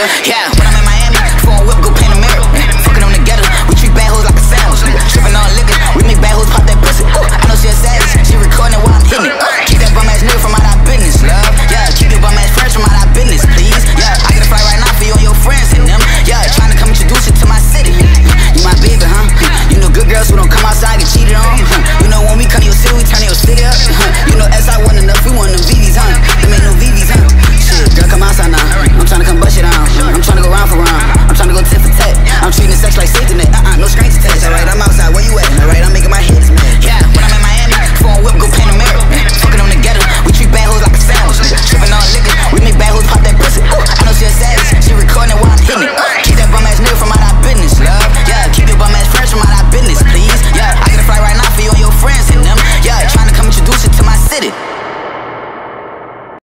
Yeah.